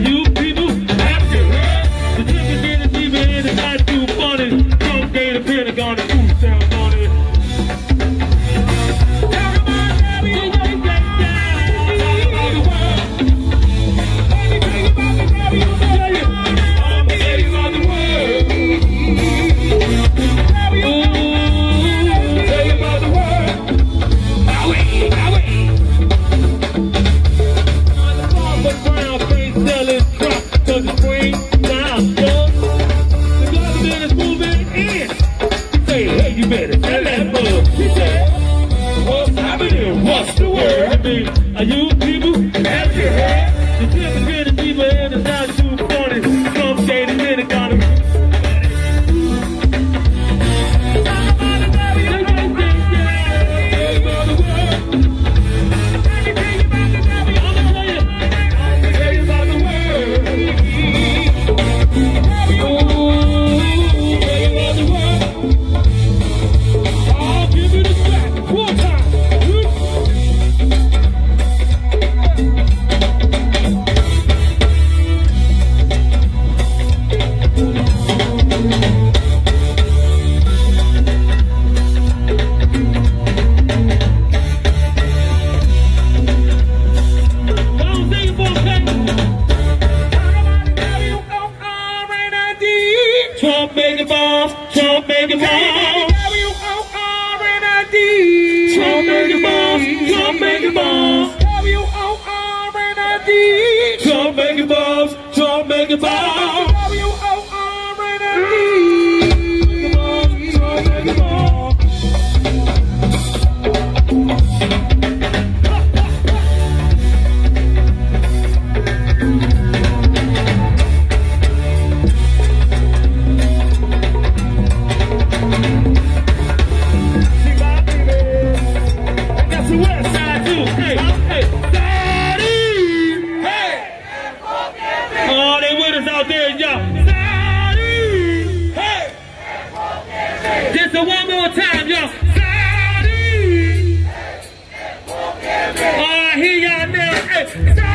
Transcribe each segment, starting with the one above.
you Are you? Bobs, come make it Bobs. W O R N I D. Come make it Bobs, come make. it, so one more time, y'all. Saudi! All right, here y'all now. Hey,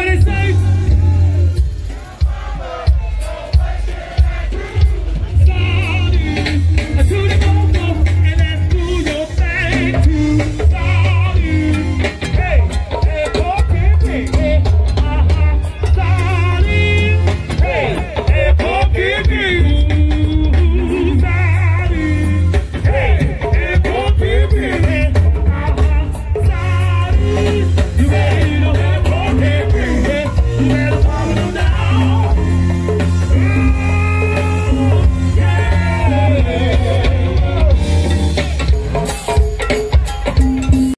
what is it?